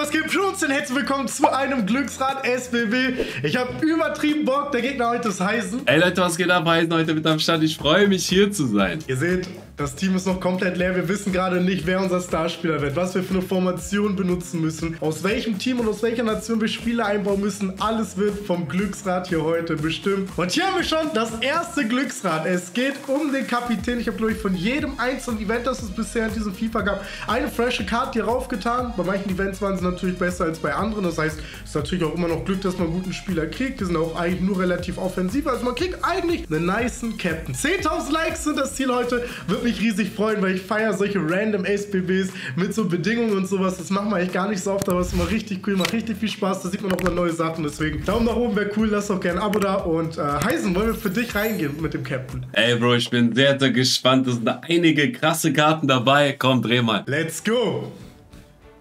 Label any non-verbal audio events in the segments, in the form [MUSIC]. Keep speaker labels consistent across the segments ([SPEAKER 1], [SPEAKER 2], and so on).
[SPEAKER 1] was für uns denn? Herzlich willkommen zu einem Glücksrad SBB. Ich habe übertrieben Bock, der Gegner heute ist Heisen.
[SPEAKER 2] Ey Leute, was geht ab? Heisen heute mit am Start. Ich freue mich hier zu sein.
[SPEAKER 1] Ihr seht, das Team ist noch komplett leer. Wir wissen gerade nicht, wer unser Starspieler wird, was wir für eine Formation benutzen müssen, aus welchem Team und aus welcher Nation wir Spieler einbauen müssen. Alles wird vom Glücksrad hier heute bestimmt. Und hier haben wir schon das erste Glücksrad. Es geht um den Kapitän. Ich habe, glaube ich, von jedem einzelnen Event, das es bisher in diesem FIFA gab, eine frische Karte hier raufgetan. Bei manchen Events waren sie natürlich besser als bei anderen. Das heißt, es ist natürlich auch immer noch Glück, dass man einen guten Spieler kriegt. Die sind auch eigentlich nur relativ offensiv. Also man kriegt eigentlich einen niceen Captain. 10.000 Likes sind das Ziel heute. Wird mich riesig freuen, weil ich feiere solche random SPBs mit so Bedingungen und sowas. Das machen wir eigentlich gar nicht so oft, aber es ist immer richtig cool, macht richtig viel Spaß. Da sieht man auch mal neue Sachen. Deswegen Daumen nach oben wäre cool. Lass auch gerne ein Abo da. Und äh, Heisen, wollen wir für dich reingehen mit dem Captain?
[SPEAKER 2] Ey Bro, ich bin sehr, sehr gespannt. Es sind da einige krasse Karten dabei. Komm, dreh mal.
[SPEAKER 1] Let's go!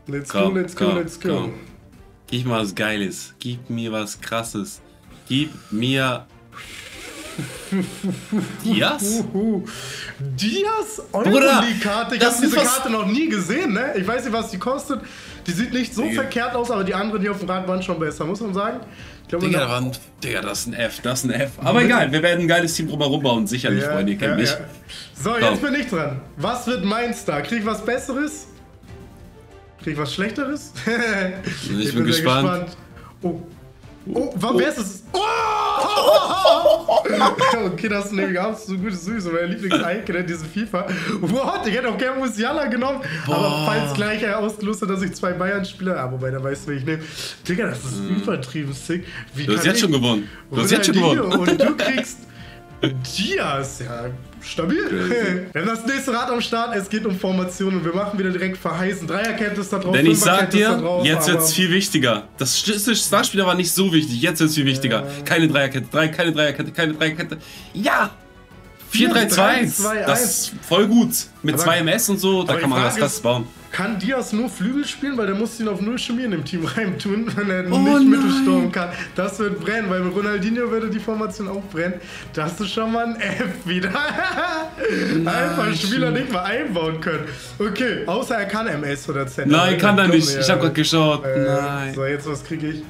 [SPEAKER 1] Let's
[SPEAKER 2] Komm,
[SPEAKER 1] go, let's go,
[SPEAKER 2] komm,
[SPEAKER 1] let's go.
[SPEAKER 2] komm. Gib mir was Geiles. Gib mir was Krasses. Gib mir... Dias?
[SPEAKER 1] Uhu. Diaz
[SPEAKER 2] Bruder,
[SPEAKER 1] Euroleague-Karte. Ich habe diese Karte noch nie gesehen, ne? Ich weiß nicht, was die kostet. Die sieht nicht so
[SPEAKER 2] Digga.
[SPEAKER 1] verkehrt aus, aber die anderen hier auf dem Rad waren schon besser, muss man sagen. Ich glaube,
[SPEAKER 2] Digga, da Digga, das ist ein F, das ist ein F. Aber egal, wir werden ein geiles Team drumherum bauen. Sicherlich,
[SPEAKER 1] Ja,
[SPEAKER 2] Freunde, ihr kennt
[SPEAKER 1] ja,
[SPEAKER 2] mich.
[SPEAKER 1] ja. So, jetzt bin ich dran. Was wird mein Star? Krieg ich was Besseres? Krieg ich was Schlechteres? [LAUGHS] ich,
[SPEAKER 2] bin
[SPEAKER 1] sehr
[SPEAKER 2] gespannt.
[SPEAKER 1] Oh. Oh, wa- wer ist es? Oh! [LAUGHS] okay, das ist nämlich absolut gutes Süße. Mein Lieblings-Icon, ne, diese FIFA. What? Ich hätte auch gerne Musiala genommen. Aber
[SPEAKER 2] Boah.
[SPEAKER 1] falls gleich er ausgelost hat, dass ich zwei Bayern-Spieler. Ah, wobei, weißt du, wie ich nehme. Digga, das ist übertrieben sick. Wie
[SPEAKER 2] Mhm. Du hast jetzt
[SPEAKER 1] ich-
[SPEAKER 2] schon gewonnen. Du hast jetzt schon gewonnen.
[SPEAKER 1] Und du kriegst Diaz. Ja, stabil. [LAUGHS] Wir haben das nächste Rad am Start. Es geht um Formationen. Wir machen wieder direkt verheißen. Dreierkette ist da drauf.
[SPEAKER 2] Denn ich sag dir,
[SPEAKER 1] drauf,
[SPEAKER 2] jetzt wird's
[SPEAKER 1] aber-
[SPEAKER 2] viel wichtiger. Das Starspieler war nicht so wichtig, jetzt wird's viel wichtiger. Keine Dreierkette, drei, keine Dreierkette, keine Dreierkette. Ja! 4-3-2-1.
[SPEAKER 1] 4-3-2-1.
[SPEAKER 2] Das ist voll gut. Mit
[SPEAKER 1] Aber-
[SPEAKER 2] 2 MS und so, da kann man was krasses bauen.
[SPEAKER 1] Kann Diaz nur Flügel spielen, weil der muss ihn auf null Chemie in dem Team [LAUGHS] reintun, wenn er
[SPEAKER 2] Oh
[SPEAKER 1] nicht
[SPEAKER 2] nein.
[SPEAKER 1] Mittelsturm kann. Das wird brennen, weil mit Ronaldinho würde die Formation auch brennen. Das ist schon mal ein F wieder. [LAUGHS] Einfach einen Spieler nicht mal einbauen können. Okay, außer er kann MS oder Z.
[SPEAKER 2] Nein, kann er nicht. Ich hab grad geschaut.
[SPEAKER 1] Äh,
[SPEAKER 2] Nein.
[SPEAKER 1] So, jetzt was kriege ich?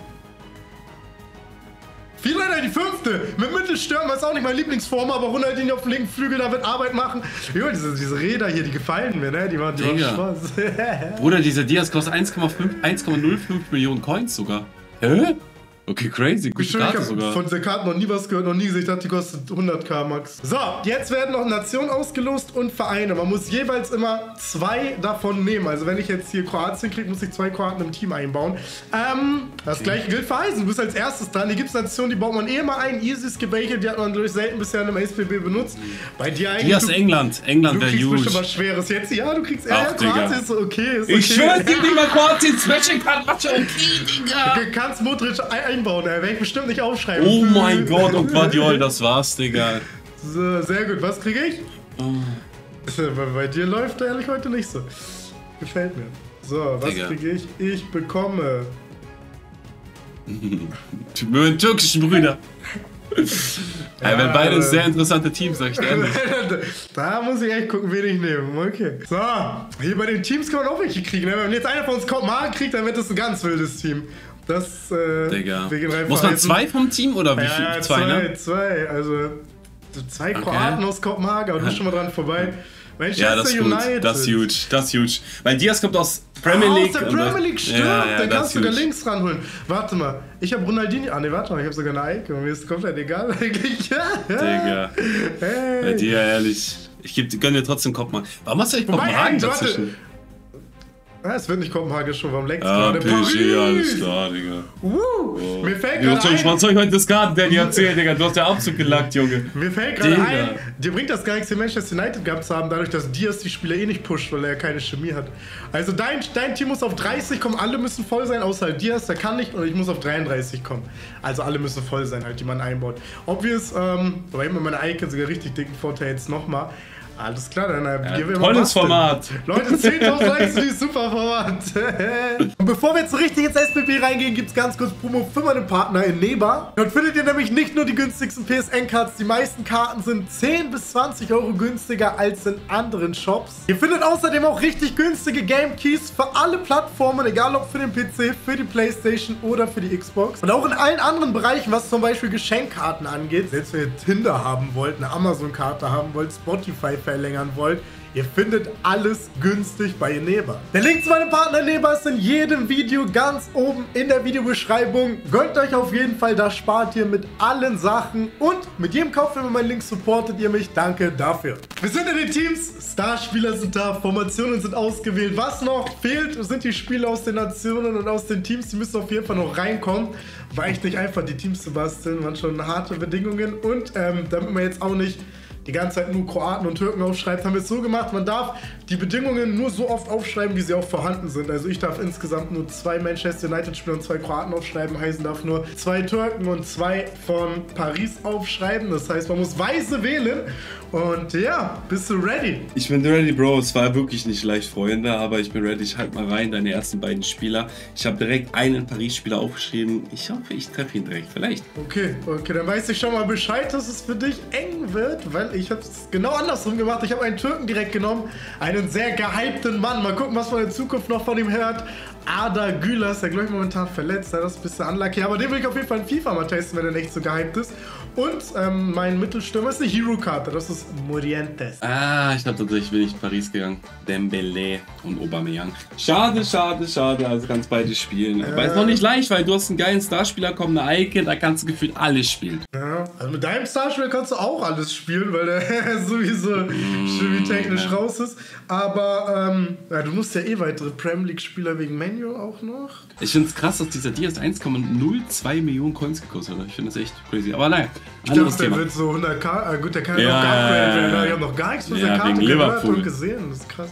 [SPEAKER 1] Viel leider die fünfte. Mit Mittelstürmer ist auch nicht mein Lieblingsform, aber Ronaldinho auf dem linken Flügel, da wird Arbeit machen. Jo, diese, diese Räder hier, die gefallen mir, ne? Die machen, die machen
[SPEAKER 2] Digga.
[SPEAKER 1] Spaß. [LAUGHS]
[SPEAKER 2] Bruder, dieser Diaz kostet 1,5 1,05 Millionen Coins sogar. Hä? Okay, crazy. Gute
[SPEAKER 1] Ich
[SPEAKER 2] Karte
[SPEAKER 1] habe
[SPEAKER 2] sogar.
[SPEAKER 1] von der Karte noch nie was gehört, noch nie gesehen. Ich dachte, die kostet 100k max. So, jetzt werden noch Nationen ausgelost und Vereine. Man muss jeweils immer zwei davon nehmen. Also wenn ich jetzt hier Kroatien kriege, muss ich zwei Kroaten im Team einbauen. Ähm, das gleiche gilt für Eisen. Du bist als erstes dran. Hier gibt es Nationen, die baut man eh mal ein. Easy es gibt welche, die hat man durch selten bisher in einem SPB benutzt. Bei dir eigentlich...
[SPEAKER 2] Diaz
[SPEAKER 1] du-
[SPEAKER 2] England. England
[SPEAKER 1] Du
[SPEAKER 2] wäre
[SPEAKER 1] kriegst bestimmt
[SPEAKER 2] huge.
[SPEAKER 1] was Schweres. Jetzt, ja, du kriegst...
[SPEAKER 2] Ach,
[SPEAKER 1] Ja,
[SPEAKER 2] Digga.
[SPEAKER 1] Kroatien ist okay. Ist okay.
[SPEAKER 2] Ich schwör's dir, Digga, Kroatien Special Card. Schon okay, Digga.
[SPEAKER 1] Du kannst Modric ein- einbauen, ey. Werde ich bestimmt nicht aufschreiben.
[SPEAKER 2] Oh mein Gott, und Guardiol, das war's, Digga.
[SPEAKER 1] So, sehr gut. Was kriege ich? [LAUGHS]
[SPEAKER 2] Oh.
[SPEAKER 1] Bei, dir läuft ehrlich heute nicht so. Gefällt mir. So, was kriege ich? Ich bekomme. [LAUGHS]
[SPEAKER 2] Mit türkischen Brüder. [LAUGHS] Ja, wir beide
[SPEAKER 1] äh,
[SPEAKER 2] sehr interessante Teams, sag ich dir ehrlich.
[SPEAKER 1] da muss ich echt gucken, wen ich nehme. Okay. So, hier bei den Teams kann man auch welche kriegen. ne? Wenn jetzt einer von uns Kopenhagen kriegt, dann wird das ein ganz wildes Team. Das, äh,
[SPEAKER 2] Digga. Muss man zwei vom Team oder wie viel?
[SPEAKER 1] Ja,
[SPEAKER 2] zwei,
[SPEAKER 1] zwei,
[SPEAKER 2] ne?
[SPEAKER 1] zwei. Also, so zwei Kroaten aus Kopenhagen, aber du bist schon mal dran vorbei. Manchester
[SPEAKER 2] Ja, das ist gut.
[SPEAKER 1] United.
[SPEAKER 2] Das ist huge. Das ist huge. Weil Diaz kommt aus Premier League.
[SPEAKER 1] Aus der Premier League, stimmt.
[SPEAKER 2] Ja, ja,
[SPEAKER 1] dann kannst du da links ranholen. Warte mal, ich habe Ronaldinho. Ah, ne, warte mal, ich habe sogar eine Icon. Mir ist komplett egal [LAUGHS] eigentlich.
[SPEAKER 2] Digga. Bei
[SPEAKER 1] Hey.
[SPEAKER 2] dir, ehrlich. Ich geb, gönn dir trotzdem Kopenhagen. Warum hast du eigentlich Kopenhagen
[SPEAKER 1] ey, warte. Es wird nicht Kopenhagen schon, warum leckt
[SPEAKER 2] Ah,
[SPEAKER 1] gerade?
[SPEAKER 2] PG, alles klar, Digga.
[SPEAKER 1] Uh, Mir fällt gerade ein,
[SPEAKER 2] Schwarzzeug heute das Garten, Danny erzählt, Digga. Du hast ja Abzug gelackt, Junge.
[SPEAKER 1] mir fällt gerade ein, dir bringt das gar nichts, den Manchester United gehabt zu haben, dadurch, dass Diaz die Spieler eh nicht pusht, weil er keine Chemie hat. Also dein, dein Team muss auf 30 kommen, alle müssen voll sein, außer halt Diaz, der kann nicht, und ich muss auf 33 kommen. Also alle müssen voll sein, halt, die man einbaut. Obvious, ähm, aber immer meine Icon sogar richtig dicken Vorteil jetzt nochmal. Alles klar, dann äh,
[SPEAKER 2] Ja,
[SPEAKER 1] gehen wir mal
[SPEAKER 2] tolles. Format.
[SPEAKER 1] Leute, 10.000 Likes für dieses super Format. [LAUGHS] Und bevor wir jetzt so richtig ins SPP reingehen, gibt es ganz kurz Promo für meine Partner in Neba. Dort findet ihr nämlich nicht nur die günstigsten PSN-Cards, die meisten Karten sind 10 bis 20 Euro günstiger als in anderen Shops. Ihr findet außerdem auch richtig günstige Game Keys für alle Plattformen, egal ob für den PC, für die Playstation oder für die Xbox. Und auch in allen anderen Bereichen, was zum Beispiel Geschenkkarten angeht. Selbst wenn ihr Tinder haben wollt, eine Amazon-Karte haben wollt, Spotify verlängern wollt, Ihr findet alles günstig bei Eneba. Der Link zu meinem Partner Eneba ist in jedem Video ganz oben in der Videobeschreibung. Gönnt euch auf jeden Fall, da spart ihr mit allen Sachen. Und mit jedem Kauf, wenn ihr meinen Link supportet ihr mich. Danke dafür. Wir sind in den Teams. Starspieler sind da, Formationen sind ausgewählt. Was noch fehlt, sind die Spieler aus den Nationen und aus den Teams. Die müssen auf jeden Fall noch reinkommen. War echt nicht einfach, die Teams zu basteln. Waren schon harte Bedingungen. Und ähm, damit man jetzt auch nicht die ganze Zeit nur Kroaten und Türken aufschreibt, haben wir es so gemacht, man darf die Bedingungen nur so oft aufschreiben, wie sie auch vorhanden sind. Also ich darf insgesamt nur zwei Manchester United Spieler und zwei Kroaten aufschreiben, Heisen darf nur zwei Türken und zwei von Paris aufschreiben. Das heißt, man muss weise wählen. Und ja, bist du ready?
[SPEAKER 2] Ich bin ready, Bro. Es war wirklich nicht leicht, Freunde, aber ich bin ready. Ich halt mal rein, deine ersten beiden Spieler. Ich habe direkt einen Paris-Spieler aufgeschrieben. Ich hoffe, ich treffe ihn direkt. Vielleicht.
[SPEAKER 1] Okay, okay, dann weiß ich schon mal Bescheid, dass es für dich eng wird, weil ich habe es genau andersrum gemacht. Ich habe einen Türken direkt genommen, einen sehr gehypten Mann. Mal gucken, was man in Zukunft noch von ihm hört. Ada Gülas, der glaube ich momentan verletzt, das ist ein bisschen unlucky. Aber den will ich auf jeden Fall in FIFA mal testen, wenn er nicht so gehypt ist. Und ähm, mein Mittelstürmer ist eine Hero-Karte, das ist Morientes.
[SPEAKER 2] Ah, ich glaube tatsächlich bin ich in Paris gegangen. Dembele und Aubameyang. Schade, schade, schade. Also kannst beide spielen. Aber ist noch nicht leicht, weil du hast einen geilen Starspieler, kommt eine Icon, da kannst du gefühlt alles spielen.
[SPEAKER 1] Ja, also mit deinem Starspieler kannst du auch alles spielen, weil der [LAUGHS] sowieso chemietechnisch raus ist. Aber ähm, ja, du musst ja eh weitere Premier League-Spieler wegen Menu auch noch.
[SPEAKER 2] Ich finde es krass, dass dieser Diaz 1,02 Millionen Coins gekostet hat. Ich finde das echt crazy. Aber naja,
[SPEAKER 1] Ich
[SPEAKER 2] anderes
[SPEAKER 1] dachte, der
[SPEAKER 2] Thema.
[SPEAKER 1] wird so 100k. Äh, gut, der kann ja geupgradet
[SPEAKER 2] ja,
[SPEAKER 1] werden.
[SPEAKER 2] ja.
[SPEAKER 1] Ich habe noch gar nichts von
[SPEAKER 2] Ja,
[SPEAKER 1] dieser Karte gehört und gesehen. Das ist krass.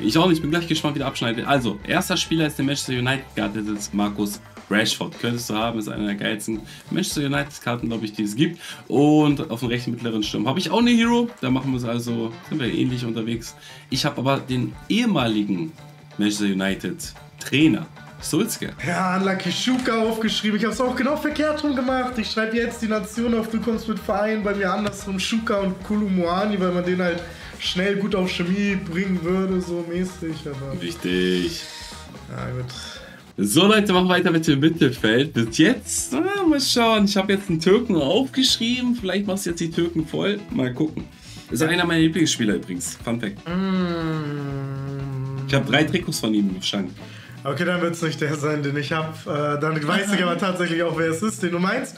[SPEAKER 2] Ich auch nicht, ich bin gleich gespannt, wie der abschneidet. Also, erster Spieler ist der Manchester United-Karte, das ist Markus Rashford. Könntest du haben, ist einer der geilsten Manchester United-Karten, glaube ich, die es gibt. Und auf dem rechten mittleren Sturm habe ich auch eine Hero. Da machen wir es also, sind wir ähnlich unterwegs. Ich habe aber den ehemaligen Manchester United-Trainer, Solskjaer.
[SPEAKER 1] Ja, Unlucky Schuka aufgeschrieben. Ich habe es auch genau verkehrt rum gemacht. Ich schreibe jetzt die Nation auf, du kommst mit Verein. Bei mir andersrum Schuka und Kulumuani, weil man den halt schnell gut auf Chemie bringen würde, so mäßig. Aber
[SPEAKER 2] Wichtig.
[SPEAKER 1] ja, gut.
[SPEAKER 2] So Leute, machen wir weiter mit dem Mittelfeld. Bis jetzt, na, mal schauen. Ich habe jetzt einen Türken aufgeschrieben. Vielleicht machst du jetzt die Türken voll. Mal gucken. Ist einer meiner Lieblingsspieler übrigens. Fun Fact.
[SPEAKER 1] Mm.
[SPEAKER 2] Ich habe drei Trikots von ihm im Schrank.
[SPEAKER 1] Okay, dann wird es nicht der sein, den ich habe. Äh, dann weiß ich aber tatsächlich auch, wer es ist, den du meinst.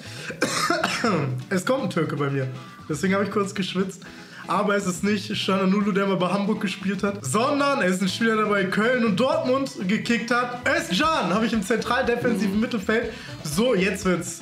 [SPEAKER 1] [COUGHS] es kommt ein Türke bei mir. Deswegen habe ich kurz geschwitzt. Aber es ist nicht Shananulu, der mal bei Hamburg gespielt hat, sondern es ist ein Spieler, der bei Köln und Dortmund gekickt hat. Özcan habe ich im zentraldefensiven Mittelfeld. So, jetzt wird's.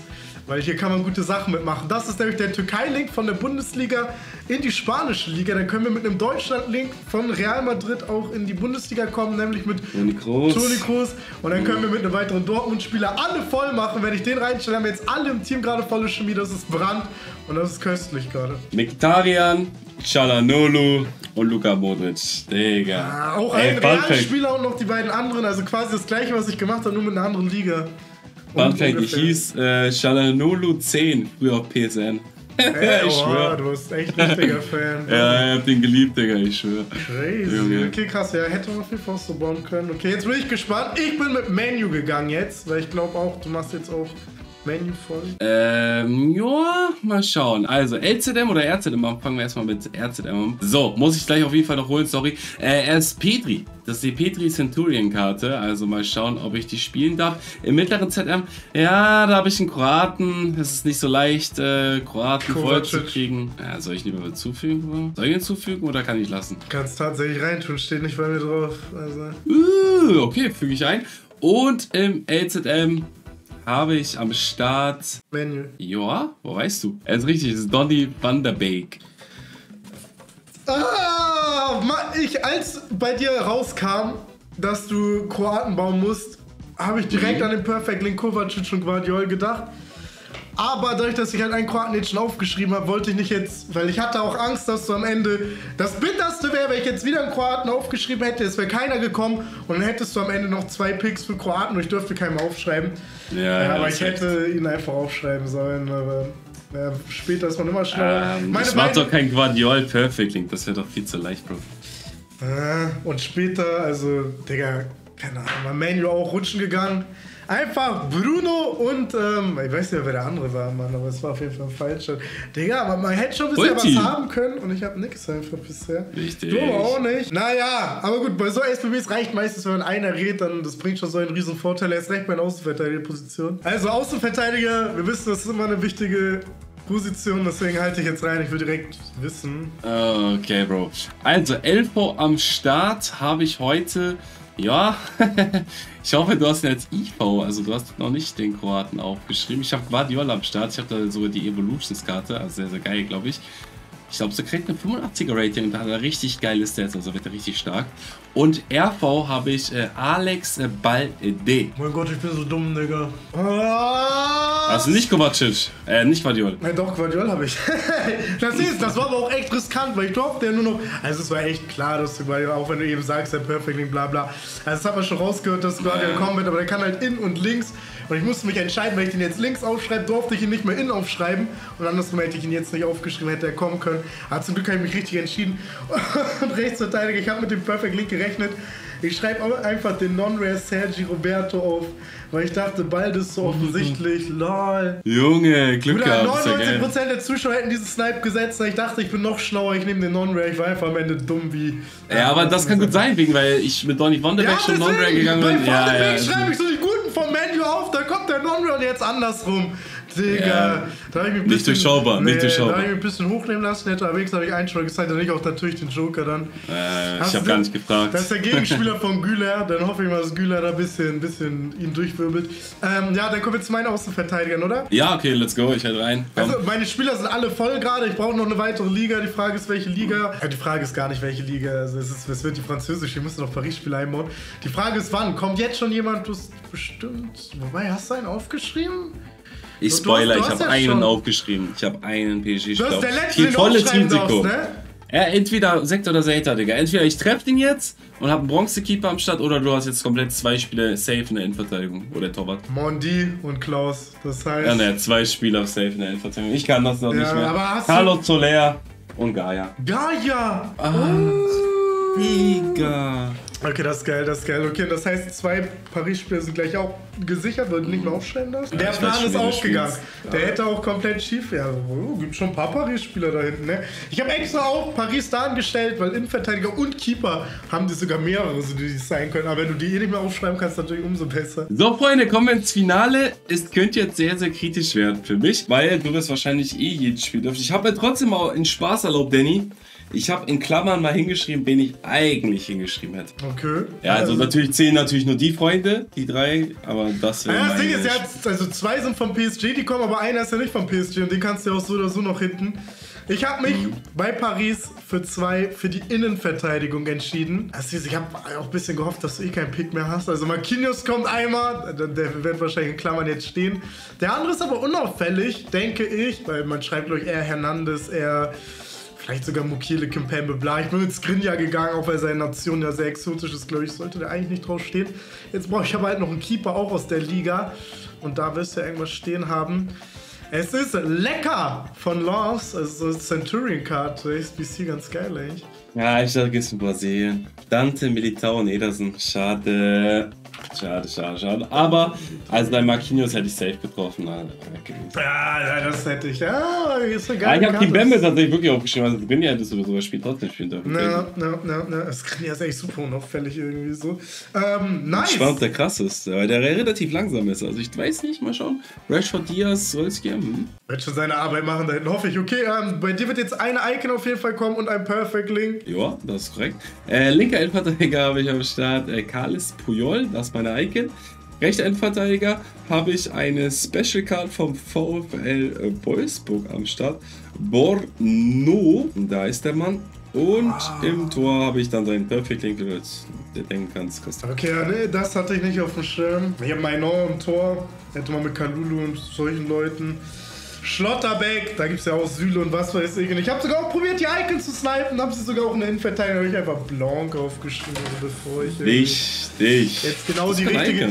[SPEAKER 1] Weil hier kann man gute Sachen mitmachen. Das ist nämlich der Türkei-Link von der Bundesliga in die spanische Liga. Dann können wir mit einem Deutschland-Link von Real Madrid auch in die Bundesliga kommen, nämlich mit
[SPEAKER 2] Toni Kroos.
[SPEAKER 1] Toni Kroos. Und dann können wir mit einem weiteren Dortmund-Spieler alle voll machen. Wenn ich den reinstelle, haben wir jetzt alle im Team gerade volle Chemie. Das ist Brand und das ist köstlich gerade.
[SPEAKER 2] Mkhitaryan, Chalanolu und Luka Modric. Digga.
[SPEAKER 1] Ah, auch ein. Realspieler und noch die beiden anderen. Also quasi das gleiche, was ich gemacht habe, nur mit einer anderen Liga.
[SPEAKER 2] Fun
[SPEAKER 1] Und
[SPEAKER 2] Fact, ich hieß äh, Chalanolu 10, früher auf PSN.
[SPEAKER 1] Ey, [LAUGHS]
[SPEAKER 2] ich
[SPEAKER 1] oha,
[SPEAKER 2] schwör.
[SPEAKER 1] du bist echt ein richtiger [LAUGHS] Fan.
[SPEAKER 2] Ja, ich hab den geliebt, Digga, ich schwör.
[SPEAKER 1] Crazy.
[SPEAKER 2] Junge.
[SPEAKER 1] Okay, krass. Ja, hätte man Fall so bauen können. Okay, jetzt bin ich gespannt. Ich bin mit Menu gegangen jetzt, weil ich glaube auch, du machst jetzt auch Menu voll.
[SPEAKER 2] Ähm, ja, mal schauen. Also, LZM oder RZM? Fangen wir erstmal mit RZM an. So, muss ich gleich auf jeden Fall noch holen, sorry. Äh, er ist Petri. Das ist die Petri Centurion-Karte. Also mal schauen, ob ich die spielen darf. Im mittleren ZM, ja, da habe ich einen Kroaten. Es ist nicht so leicht, äh, Kroaten voll zu kriegen. Ja, soll ich lieber hinzufügen? Soll ich hinzufügen oder kann ich lassen?
[SPEAKER 1] Kannst tatsächlich reintun, steht nicht bei mir drauf. Also.
[SPEAKER 2] Uh, okay, füge ich ein. Und im LZM habe ich am Start
[SPEAKER 1] Menu.
[SPEAKER 2] Ja, wo weißt du? Er ist richtig, es ist Donny van der Beek.
[SPEAKER 1] Ah, Mann, ich, als bei dir rauskam, dass du Kroaten bauen musst, habe ich direkt
[SPEAKER 2] Mhm.
[SPEAKER 1] an den Perfect Link Kovacic und Guardiol gedacht. Aber dadurch, dass ich halt einen Kroaten jetzt schon aufgeschrieben habe, wollte ich nicht jetzt, weil ich hatte auch Angst, dass du am Ende das bitterste wäre, wenn ich jetzt wieder einen Kroaten aufgeschrieben hätte, es wäre keiner gekommen und dann hättest du am Ende noch zwei Picks für Kroaten und ich dürfte keinem aufschreiben.
[SPEAKER 2] Ja,
[SPEAKER 1] Ja, aber
[SPEAKER 2] das
[SPEAKER 1] ich hätte ihn einfach aufschreiben sollen, aber ja, später ist man immer schlauer.
[SPEAKER 2] Ähm,
[SPEAKER 1] Meine
[SPEAKER 2] ich mach
[SPEAKER 1] beiden-
[SPEAKER 2] doch kein Guardiol Perfect Link, das wäre doch viel zu leicht, Bro.
[SPEAKER 1] Äh, Und später, also, Digga, keine Ahnung, war Manu auch rutschen gegangen. Einfach Bruno und, ähm, ich weiß nicht, wer der andere war, Mann, aber es war auf jeden Fall falsch. Digga, aber man hätte schon ein bisschen
[SPEAKER 2] Ulti.
[SPEAKER 1] was haben können und ich habe nix einfach bisher.
[SPEAKER 2] Richtig.
[SPEAKER 1] Du auch nicht. Naja, aber gut, bei so SPBs reicht meistens, wenn man einer redet, dann das bringt schon so einen riesen Vorteil. Er ist recht bei einer Außenverteidigerposition. Also Außenverteidiger, wir wissen, das ist immer eine wichtige Position, deswegen halte ich jetzt rein, ich will direkt wissen.
[SPEAKER 2] Okay, Bro. Also, Elfo am Start habe ich heute. Ja, [LAUGHS] ich hoffe, du hast ihn als IV, also du hast noch nicht den Kroaten aufgeschrieben. Ich habe Guardiola am Start, ich habe da sogar die Evolutions-Karte, also sehr, sehr geil, glaube ich. Ich glaube, sie kriegt eine 85er Rating und da hat er richtig geile Stats, also wird er richtig stark. Und RV habe ich äh, Alex äh, Balde.
[SPEAKER 1] Mein Gott, ich bin so dumm, Digga. Ah!
[SPEAKER 2] Also nicht Kovacic, äh, nicht Guardiola.
[SPEAKER 1] Nein, doch, Guardiol habe ich. [LAUGHS] das ist, das war aber auch echt riskant, weil ich durfte ja nur noch. Also, es war echt klar, dass du Guardiol, auch wenn du eben sagst, der Perfect Link, bla bla. Also, das hat man schon rausgehört, dass Guardiol
[SPEAKER 2] Ja.
[SPEAKER 1] kommen wird, aber der kann halt in und links. Und ich musste mich entscheiden, wenn ich den jetzt links aufschreibe, durfte ich ihn nicht mehr in aufschreiben. Und andersrum hätte ich ihn jetzt nicht aufgeschrieben, hätte er kommen können. Aber zum Glück habe ich mich richtig entschieden. [LAUGHS] Und Rechtsverteidiger, ich habe mit dem Perfect Link gerechnet. Ich schreibe einfach den Non-Rare Sergi Roberto auf, weil ich dachte, bald ist so offensichtlich. [LAUGHS] Lol.
[SPEAKER 2] Junge, Glück
[SPEAKER 1] Bruder,
[SPEAKER 2] gehabt, ist ja geil.
[SPEAKER 1] 99% der Zuschauer hätten diesen Snipe gesetzt. Ich dachte, ich bin noch schlauer, ich nehme den Non-Rare. Ich war einfach am Ende dumm wie.
[SPEAKER 2] Ja, aber das kann gut sein, wegen, weil ich mit Donny Van de Beek schon Non-Rare gegangen bin. Ja, ja.
[SPEAKER 1] schreibe ich so jetzt andersrum. Digga,
[SPEAKER 2] Ja.
[SPEAKER 1] da hab ich mich ein
[SPEAKER 2] Nicht
[SPEAKER 1] bisschen,
[SPEAKER 2] durchschaubar, nicht durchschaubar.
[SPEAKER 1] Da habe ich mich ein bisschen hochnehmen lassen, hätte allerdings habe ich einen schon gezeigt, dann ich auch natürlich den Joker dann.
[SPEAKER 2] Äh, ich habe gar nicht gefragt.
[SPEAKER 1] Das ist der Gegenspieler [LAUGHS] von Güler, dann hoffe ich mal, dass Güler da ein bisschen, ein bisschen ihn durchwirbelt. Ähm, ja, dann kommen wir zu meinen Außenverteidigern, oder?
[SPEAKER 2] Ja, okay, let's go, ich hätte rein. Komm.
[SPEAKER 1] Also meine Spieler sind alle voll gerade. Ich brauche noch eine weitere Liga. Die Frage ist, welche Liga. Ja, die Frage ist gar nicht, welche Liga. Also es, ist, es wird die französische. Wir müssen noch Paris-Spieler einbauen. Die Frage ist, wann? Kommt jetzt schon jemand? Du hast bestimmt. Wobei, hast du einen aufgeschrieben?
[SPEAKER 2] Ich
[SPEAKER 1] du hast-
[SPEAKER 2] spoiler, ich habe einen
[SPEAKER 1] schon-
[SPEAKER 2] aufgeschrieben. Ich habe einen PSG
[SPEAKER 1] Du hast
[SPEAKER 2] Stau.
[SPEAKER 1] der letzte, den
[SPEAKER 2] volles Risiko.
[SPEAKER 1] darfst, ne?
[SPEAKER 2] Ja, entweder Sekt oder Seta, Digga. Entweder ich treffe den jetzt und habe einen Bronzekeeper am Start oder du hast jetzt komplett zwei Spiele safe in der Endverteidigung. Oder Torwart.
[SPEAKER 1] Mondi und Klaus. Das heißt.
[SPEAKER 2] Ja, ne, zwei Spieler safe in der Endverteidigung. Ich kann das noch
[SPEAKER 1] Ja,
[SPEAKER 2] nicht mehr.
[SPEAKER 1] aber
[SPEAKER 2] Carlos Soler und Gaia.
[SPEAKER 1] Gaia!
[SPEAKER 2] Digga.
[SPEAKER 1] Okay, das ist geil, das ist geil. Okay, das heißt, zwei Paris-Spieler sind gleich auch gesichert, weil du nicht mehr aufschreiben darfst. Der Plan ist aufgegangen. Der hätte auch komplett schief. Ja, oh, gibt schon ein paar Paris-Spieler da hinten, ne? Ich habe extra auch Paris da angestellt, weil Innenverteidiger und Keeper haben die sogar mehrere, so die es sein können. Aber wenn du die eh nicht mehr aufschreiben kannst, natürlich umso besser.
[SPEAKER 2] So, Freunde, kommen wir ins Finale. Es könnte jetzt sehr, sehr kritisch werden für mich, weil du wirst wahrscheinlich eh jedes Spiel dürfen. Ich habe mir trotzdem auch in Spaß erlaubt, Danny. Ich habe in Klammern mal hingeschrieben, wen ich eigentlich hingeschrieben hätte.
[SPEAKER 1] Okay.
[SPEAKER 2] Ja, also natürlich zählen natürlich nur die Freunde, die drei, aber das wäre
[SPEAKER 1] Ja, das Ding ist, ja, also zwei sind vom PSG, die kommen, aber einer ist ja nicht vom PSG und den kannst du ja auch so oder so noch hinten. Ich habe mich
[SPEAKER 2] Mhm.
[SPEAKER 1] bei Paris für zwei, für die Innenverteidigung entschieden. Also ich habe auch ein bisschen gehofft, dass du eh keinen Pick mehr hast. Also Marquinhos kommt einmal, der, der wird wahrscheinlich in Klammern jetzt stehen. Der andere ist aber unauffällig, denke ich, weil man schreibt, glaube ich, eher Hernandez, eher vielleicht sogar Mukiele, Kimpembe, bla. Ich bin mit Skrinja gegangen, auch weil seine Nation ja sehr exotisch ist, glaube ich, sollte der eigentlich nicht drauf stehen. Jetzt brauche ich aber halt noch einen Keeper auch aus der Liga und da wirst du ja irgendwas stehen haben. Es ist lecker von Lance, also so Centurion-Karte, SBC, ganz geil eigentlich.
[SPEAKER 2] Ja, ich gehst du Brasilien. Dante, Militao und Ederson. Schade. Schade, schade, schade. Aber, also dein Marquinhos hätte ich safe getroffen.
[SPEAKER 1] Ja, ja, das hätte ich. Ja, ist
[SPEAKER 2] Ja,
[SPEAKER 1] geile
[SPEAKER 2] ich habe die. Bämme tatsächlich wirklich aufgeschrieben. Also, wenn ja, hättest du sogar Spiel trotzdem spielen dürfen.
[SPEAKER 1] Na, na, na, na, das Skrinja ist echt super unauffällig irgendwie so. Ähm, nice.
[SPEAKER 2] Spannend, ob der krass ist, weil der relativ langsam ist. Also ich weiß nicht, mal schauen. Rashford Diaz, Solskjaer, hm.
[SPEAKER 1] Wird schon seine Arbeit machen, da hinten hoffe ich. Okay, ähm, bei dir wird jetzt eine Icon auf jeden Fall kommen und ein Perfect Link.
[SPEAKER 2] Ja, das ist korrekt. Äh, linker Endverteidiger habe ich am Start äh, Carles Puyol, das ist meine Icon. Rechter Endverteidiger habe ich eine Special Card vom VfL Wolfsburg am Start. Borno, da ist der Mann. Und im Tor habe ich dann seinen Perfect Link, der denken kannst, Costa.
[SPEAKER 1] Okay, ja, nee, das hatte ich nicht auf dem Schirm. Ich habe Mainor im Tor. Hätte man mit Kalulu und solchen Leuten. Schlotterbeck, da gibt es ja auch Süle und was weiß ich. Und ich habe sogar auch probiert, die Icons zu snipen. Habe sie sogar auch in der Innenverteidigung. habe ich einfach Blanc aufgeschrieben, also bevor ich.
[SPEAKER 2] Richtig.
[SPEAKER 1] Jetzt genau die richtige.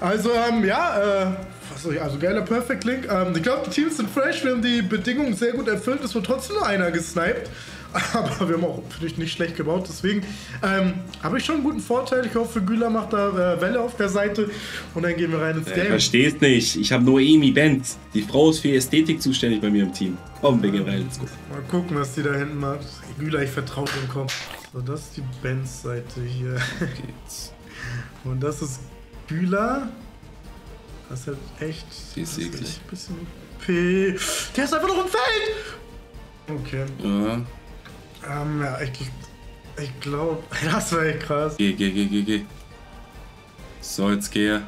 [SPEAKER 1] Also, ähm, ja, äh, was soll ich, also geiler Perfect Link. Ähm, ich glaube, die Teams sind fresh. Wir haben die Bedingungen sehr gut erfüllt. Es wird trotzdem nur einer gesniped. [LAUGHS] Aber wir haben auch natürlich nicht schlecht gebaut. Deswegen ähm, habe ich schon einen guten Vorteil. Ich hoffe, Güler macht da äh, Welle auf der Seite. Und dann gehen wir rein ins Game.
[SPEAKER 2] Äh, verstehst nicht. Ich habe Noemi Benz. Die Frau ist für Ästhetik zuständig bei mir im Team. Komm, wir gehen rein. Let's go.
[SPEAKER 1] Mal gucken, was die da hinten macht. Güler, ich vertraue dem Kopf. So, das ist die Benz-Seite hier.
[SPEAKER 2] Geht's. [LAUGHS]
[SPEAKER 1] Und das ist Güler. Das ist halt echt.
[SPEAKER 2] Die ist eklig.
[SPEAKER 1] ein bisschen P. Der ist einfach noch im Feld! Okay.
[SPEAKER 2] Ja.
[SPEAKER 1] Ähm, ja, ich, ich glaube, [LAUGHS] das war echt krass.
[SPEAKER 2] Geh, geh, geh, geh, geh. So, jetzt geh.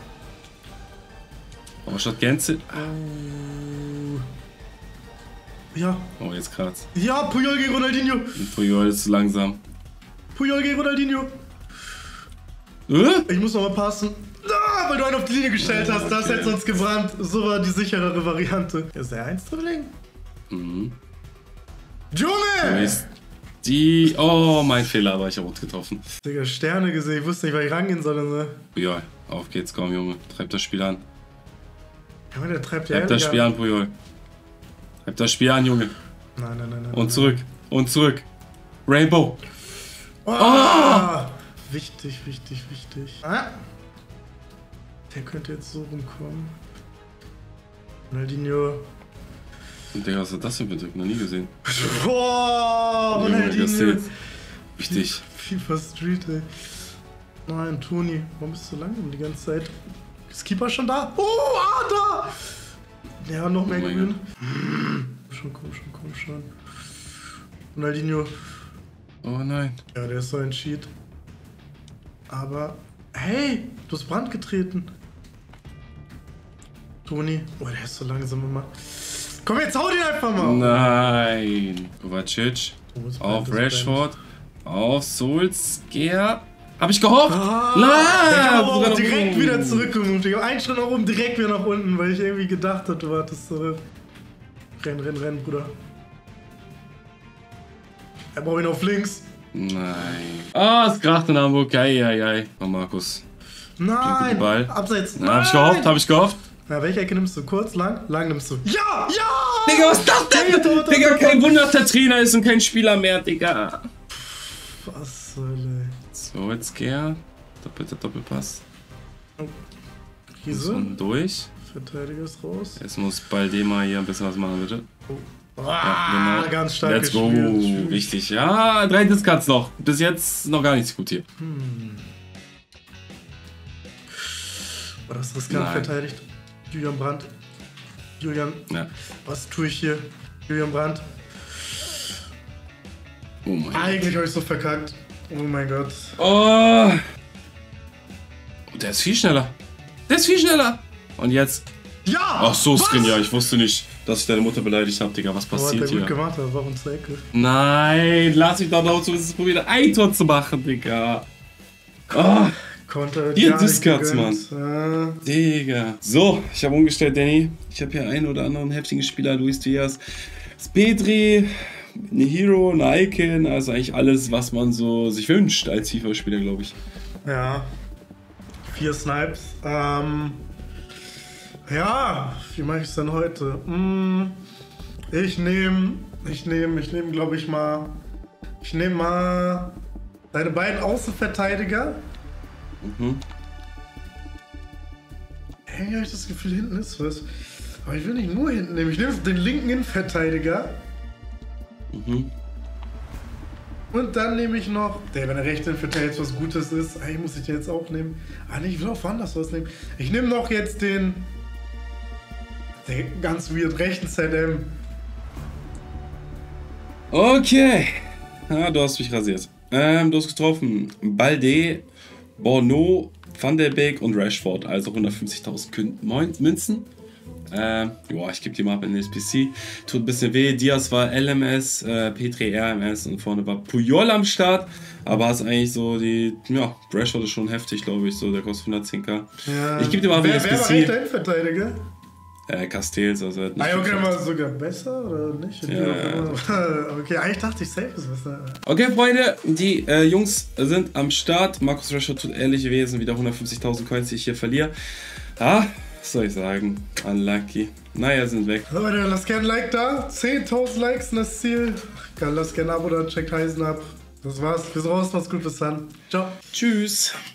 [SPEAKER 2] Oh, statt Gänse.
[SPEAKER 1] Oh. Ja,
[SPEAKER 2] Oh, jetzt kratzt.
[SPEAKER 1] ja, Puyol gegen Ronaldinho.
[SPEAKER 2] Und Puyol ist langsam.
[SPEAKER 1] Puyol gegen Ronaldinho.
[SPEAKER 2] Äh?
[SPEAKER 1] Ich muss nochmal passen. Ah, weil du einen auf die Linie gestellt hast. Das
[SPEAKER 2] Okay.
[SPEAKER 1] hätte sonst gebrannt. So war die sicherere Variante. Ist der 1 Dribbling?
[SPEAKER 2] Mhm. Du
[SPEAKER 1] Junge!
[SPEAKER 2] Die. Oh, mein Fehler, aber ich habe rot getroffen.
[SPEAKER 1] Digga, Sterne gesehen. Ich wusste nicht, weil ich rangehen soll. so.
[SPEAKER 2] Puyol, auf geht's, komm, Junge. Treib das Spiel an.
[SPEAKER 1] Ja, der treibt ja
[SPEAKER 2] Treib das Spiel
[SPEAKER 1] an.
[SPEAKER 2] Puyol. Treib das Spiel an, Junge.
[SPEAKER 1] Nein, nein, nein, nein.
[SPEAKER 2] Und zurück. Und zurück. Rainbow.
[SPEAKER 1] Ah! Wichtig, wichtig, wichtig. Ah. Der könnte jetzt so rumkommen. Ronaldinho.
[SPEAKER 2] Digga, was hat das denn Trick? Noch nie gesehen.
[SPEAKER 1] Boah, Ronaldinho.
[SPEAKER 2] wichtig.
[SPEAKER 1] FIFA Street, ey. Nein, Toni, warum bist du so langsam die ganze Zeit? Ist Keeper schon da? Oh, ah, da! Ja, noch mehr
[SPEAKER 2] Oh
[SPEAKER 1] grün. Schon, komm schon, komm schon. Ronaldinho.
[SPEAKER 2] Oh nein.
[SPEAKER 1] Ja, der ist so ein Cheat. Aber, hey, du hast Brand getreten. Toni. Oh, der ist so langsam immer. Komm, jetzt hau den einfach mal.
[SPEAKER 2] Nein. Kovacic.
[SPEAKER 1] Oh,
[SPEAKER 2] Auf Rashford. Auf Solskjaer. Hab ich gehofft?
[SPEAKER 1] Ah,
[SPEAKER 2] Nein!
[SPEAKER 1] ich auch direkt
[SPEAKER 2] oben.
[SPEAKER 1] wieder zurückgemoved. Ich hab einen Schritt nach oben, direkt wieder nach unten, weil ich irgendwie gedacht hatte, du wartest zurück. Renn, renn, renn, Bruder. Er braucht ihn auf links.
[SPEAKER 2] Nein. Ah, es kracht in Hamburg. Ei, ei, ei. Oh, Markus.
[SPEAKER 1] Nein!
[SPEAKER 2] Ball.
[SPEAKER 1] Abseits.
[SPEAKER 2] Na, hab ich gehofft, hab ich gehofft.
[SPEAKER 1] Na, welche Ecke nimmst du? Kurz, lang? Lang nimmst du. Ja! Ja!
[SPEAKER 2] Digga, was ist das denn?
[SPEAKER 1] Digga, Tor, Tor,
[SPEAKER 2] Digga, kein
[SPEAKER 1] Tor.
[SPEAKER 2] Wunder, dass der Trainer ist und kein Spieler mehr, Digga.
[SPEAKER 1] Was soll, ey.
[SPEAKER 2] So, jetzt Gär. Doppelter Doppelpass.
[SPEAKER 1] Krise.
[SPEAKER 2] unten durch.
[SPEAKER 1] Verteidiger ist raus.
[SPEAKER 2] Jetzt muss Baldema hier ein bisschen was machen, bitte.
[SPEAKER 1] Ah,
[SPEAKER 2] genau.
[SPEAKER 1] ganz stark
[SPEAKER 2] Let's go.
[SPEAKER 1] gespielt.
[SPEAKER 2] Richtig. Ja, drei Discards noch. Bis jetzt noch gar nichts gut hier.
[SPEAKER 1] War das riskant verteidigt? Julian Brandt. Julian,
[SPEAKER 2] Ja.
[SPEAKER 1] was tue ich hier? Julian Brandt.
[SPEAKER 2] Oh mein Gott.
[SPEAKER 1] Eigentlich habe ich so verkackt. Oh mein Gott.
[SPEAKER 2] Oh. Der ist viel schneller. Der ist viel schneller. Und jetzt.
[SPEAKER 1] Ja!
[SPEAKER 2] Ach so,
[SPEAKER 1] was?
[SPEAKER 2] Skin, ja. Ich wusste nicht, dass ich deine Mutter beleidigt habe, Digga. Was
[SPEAKER 1] Aber hat
[SPEAKER 2] passiert
[SPEAKER 1] er gut
[SPEAKER 2] hier?
[SPEAKER 1] gemacht, aber warum zur Ecke?
[SPEAKER 2] Nein, lass mich doch noch zumindest probieren, ein Tor zu machen, Digga. Oh,
[SPEAKER 1] Konnte
[SPEAKER 2] Hier Discards,
[SPEAKER 1] gegönnt. Ja.
[SPEAKER 2] Digga. So, ich habe umgestellt, Danny. Ich habe hier einen oder anderen heftigen Spieler, Luis Diaz, Spedri, eine Hero, eine Icon, also eigentlich alles, was man so sich wünscht als FIFA-Spieler, glaube ich.
[SPEAKER 1] ja. Vier Snipes. Ähm. Ja, wie mache ich es denn heute? Hm, ich nehme, ich nehme, ich nehme, glaube ich mal, ich nehme mal deine beiden Außenverteidiger.
[SPEAKER 2] Mhm.
[SPEAKER 1] Hey, habe ich das Gefühl, hinten ist was. Aber ich will nicht nur hinten nehmen. Ich nehme den linken Innenverteidiger.
[SPEAKER 2] Mhm.
[SPEAKER 1] Und dann nehme ich noch, der, wenn der rechte Innenverteidiger jetzt was Gutes ist, eigentlich muss ich den jetzt auch nehmen. Ah, nee, ich will auch woanders was nehmen. Ich nehme noch jetzt den, der ganz weird rechten ZM.
[SPEAKER 2] Okay. Ah, du hast mich rasiert. Ähm, du hast getroffen. Balde, Bono, Van der Beek und Rashford. Also 150.000 Kün- Moin- Münzen. Äh, boah, ich gebe die mal ab in den SPC. Tut ein bisschen weh. Diaz war LMS, äh, Petri RMS und vorne war Puyol am Start. Aber ist eigentlich so die, ja, Rashford ist schon heftig, glaube ich, so, der kostet 110k.
[SPEAKER 1] Ja.
[SPEAKER 2] Ich gebe dir mal ab in den
[SPEAKER 1] wer war
[SPEAKER 2] SPC.
[SPEAKER 1] der Innenverteidiger?
[SPEAKER 2] Äh, Castells, also hat nicht
[SPEAKER 1] Ah, okay, war sogar besser oder nicht?
[SPEAKER 2] Ja. [LAUGHS]
[SPEAKER 1] Okay, eigentlich dachte ich safe ist besser.
[SPEAKER 2] Okay, Freunde, die äh, Jungs sind am Start. Markus Rashford tut ehrlich gewesen, wieder 150.000 Coins, die ich hier verliere. Ah, was soll ich sagen? Unlucky. Naja, sind weg.
[SPEAKER 1] Leute, lasst gerne ein Like da. 10.000 Likes in das Ziel. Lasst gerne ein Abo da, checkt Heisen ab. Das war's. Bis raus, macht's gut, bis dann. Ciao.
[SPEAKER 2] Tschüss.